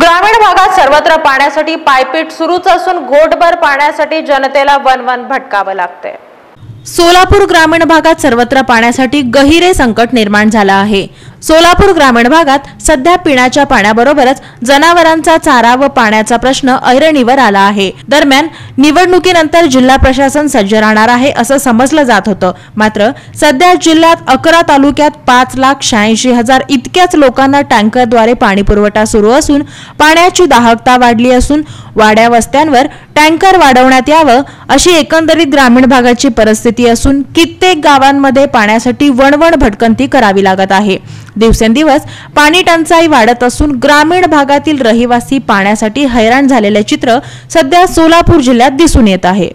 ग्रामीण भागात सर्वत्र पाण्यासाठी पायपीट सुरूच असून घोटभर पाण्यासाठी जनतेला वन वन भटकावं लागतंय. सोलापूर ग्रामीण भागात सर्वत्र पाण्यासाठी गहिरे संकट निर्माण झालं आहे. सोलापूर ग्रामीण भागात सध्या पिण्याच्या पाण्याबरोबरच जनावरांचा चारा व पाण्याचा प्रश्न ऐरणीवर आला आहे. दरम्यान निवडणुकीनंतर जिल्हा प्रशासन सज्ज राहणार आहे असं समजलं जात होतं. मात्र सध्या जिल्ह्यात अकरा तालुक्यात पाच लाख शहाऐंशी हजार इतक्याच लोकांना टँकरद्वारे पाणी पुरवठा सुरू असून पाण्याची दाहकता वाढली असून वाड्या वस्त्यांवर टँकर वाढवण्यात यावं अशी एकंदरीत ग्रामीण भागाची परिस्थिती असून कित्येक गावांमध्ये पाण्यासाठी वणवण भटकंती करावी लागत आहे. दिवसेंदिवस पाणी टंचाई वाढत असून ग्रामीण भागातील रहिवासी पाण्यासाठी हैराण झालेले चित्र सध्या सोलापूर जिल्ह्यात दिसून येत आहे.